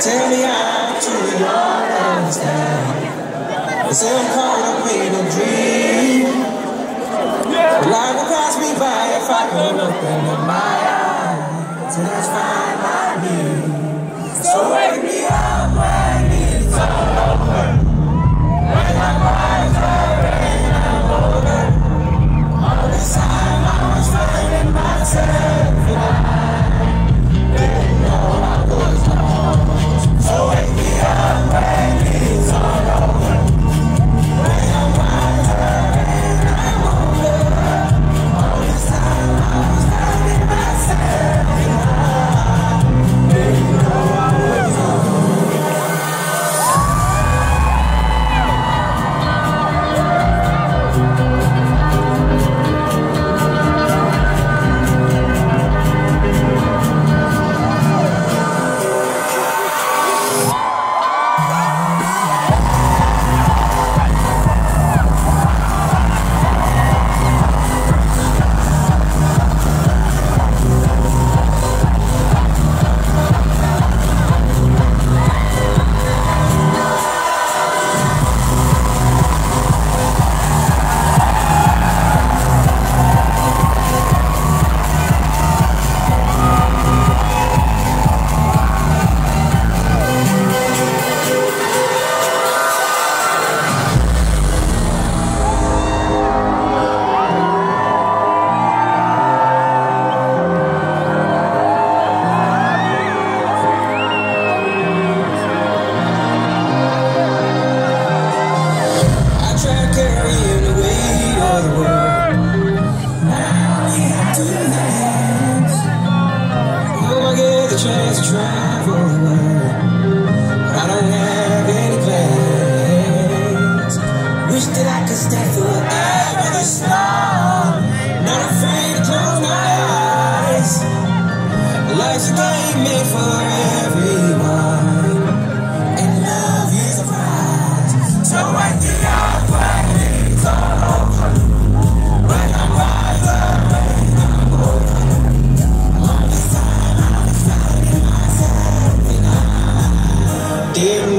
tell me I'm too young to understand. They say I'm caught up in a dream. Life will pass me by if I can look into my eyes. I get the travel world. But I don't have any plans. Wish that I could stay forever this long. Not afraid to close my eyes. Life's a game made for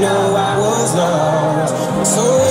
know I was lost. So